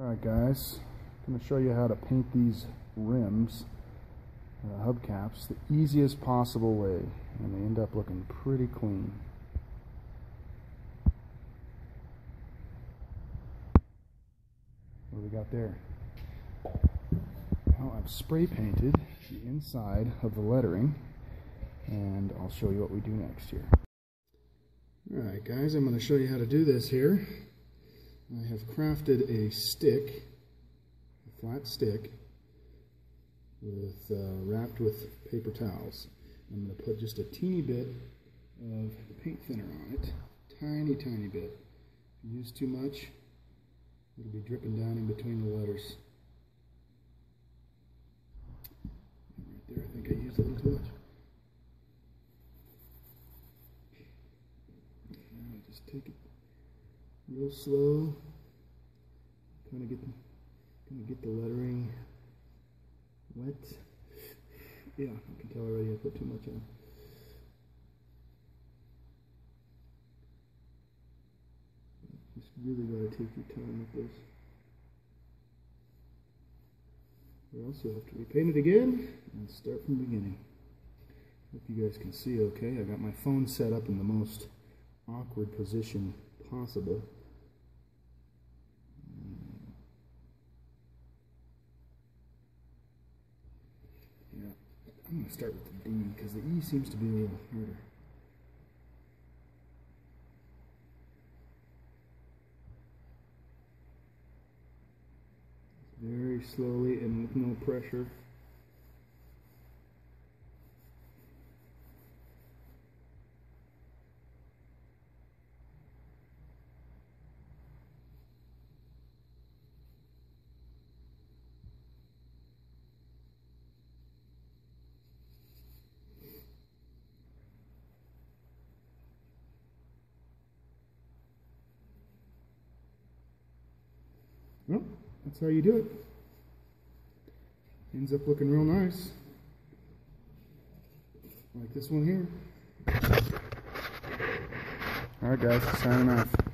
Alright guys, I'm going to show you how to paint these rims, uh, hubcaps, the easiest possible way and they end up looking pretty clean. What do we got there? Now I've spray painted the inside of the lettering and I'll show you what we do next here. Alright guys, I'm going to show you how to do this here. I have crafted a stick, a flat stick, with uh, wrapped with paper towels. I'm going to put just a teeny bit of the paint thinner on it, tiny, tiny bit. If you use too much, it'll be dripping down in between the letters. Right there, I think I used a little too much. Now I just take it real slow. Of get, of get the lettering wet. Yeah, I can tell already I put too much on. Just really gotta take your time with this. We also have to repaint it again and start from the beginning. Hope you guys can see okay. I got my phone set up in the most awkward position possible. I'm going to start with the D because the E seems to be a little harder. Very slowly and with no pressure. Well, that's how you do it. Ends up looking real nice. Like this one here. Alright guys, signing off.